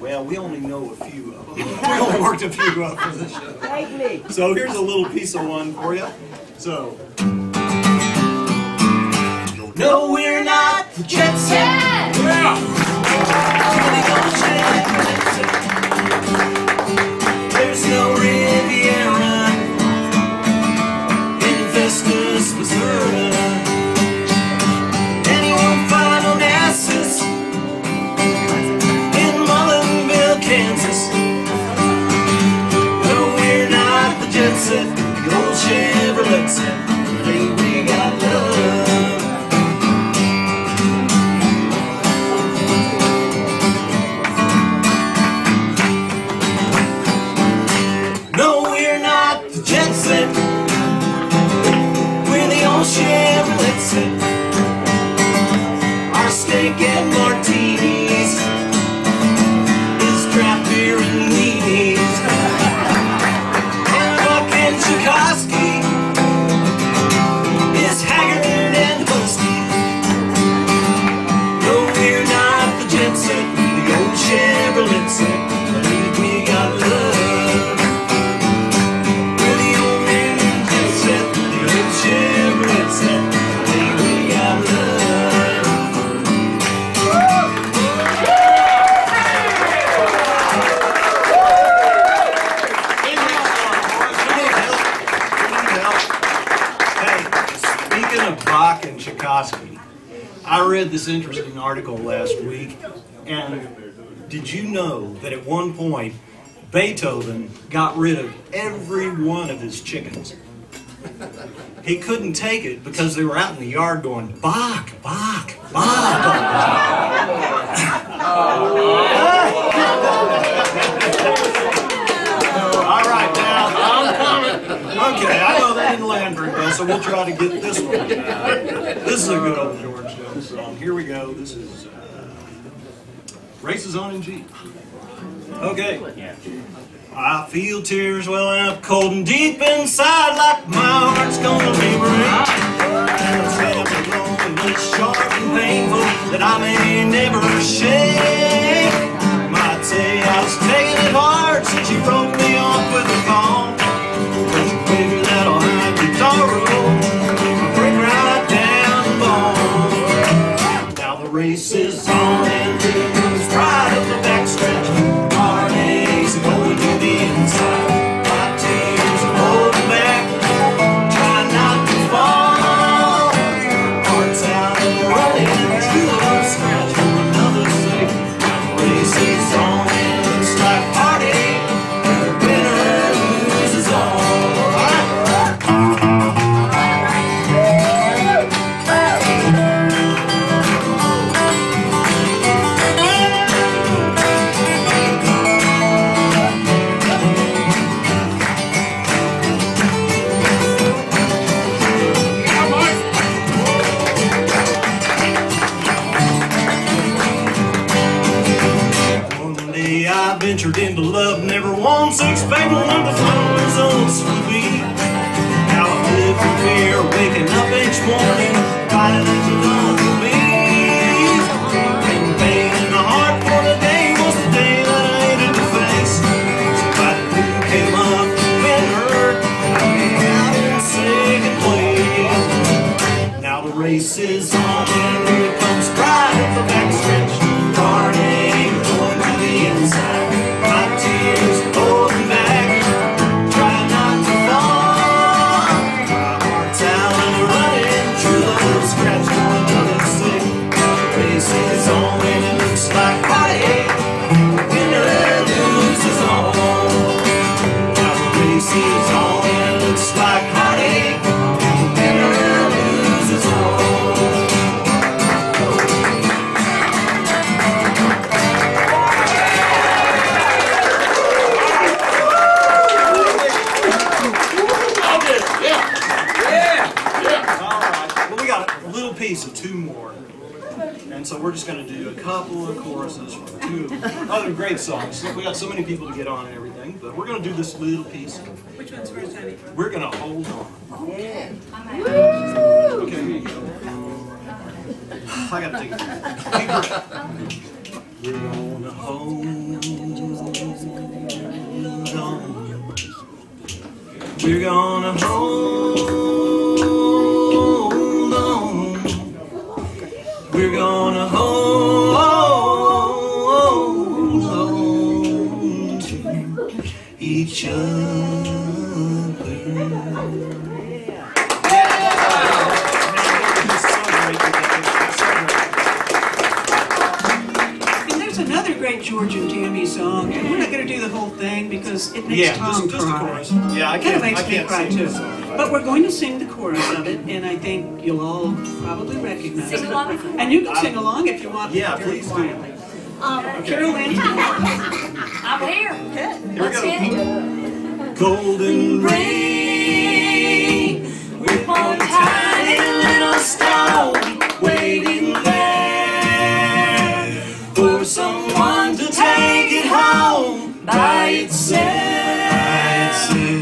Well, we only know a few of them. we only worked a few up for this show. Take me. So here's a little piece of one for you. So. No, we're not the jet read this interesting article last week, and did you know that at one point Beethoven got rid of every one of his chickens? He couldn't take it because they were out in the yard going, Bach, Bach, Bach. All right, now I'm coming. Okay, I know that didn't land very well, so we'll try to get this one. This is a good old George Jones song. Here we go. This is uh, Race Is On in G. Okay. I feel tears welling up cold and deep inside, like my heart's gonna be break. And it's never lonely, it's sharp and painful that I may never shake. Ventured into love, never once expecting one to flowers on sweet. Now I live in fear, waking up each morning, we're just going to do a couple of choruses from two other great songs. We got so many people to get on and everything, but we're going to do this little piece. Which one's first, honey? We're going to hold on. Okay. Woo! Okay, here you go. I got to take We're going to hold on. We're going to hold each other. And there's another great George and Tammy song, and we're not gonna do the whole thing because it makes Yeah, Tom just, just cry. chorus. Yeah, I Kind can't, of makes me can't cry sing too. song. But we're going to sing the chorus of it, and I think you'll all probably recognize Sing it. along if. And you can sing along if you want. Yeah, very please do. quietly. Um, Carol Ann. I'm here. Let's go. Golden ring with one tiny little stone waiting there for someone to take it home by itself.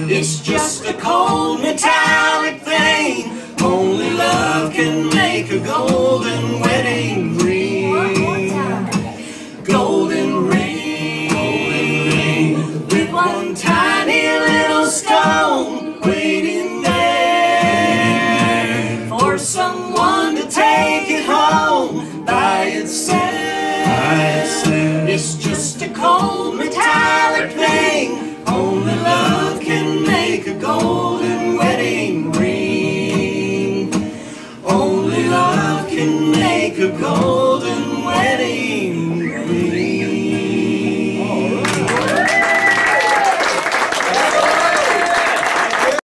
It's just a cold metallic thing. Only love can make a golden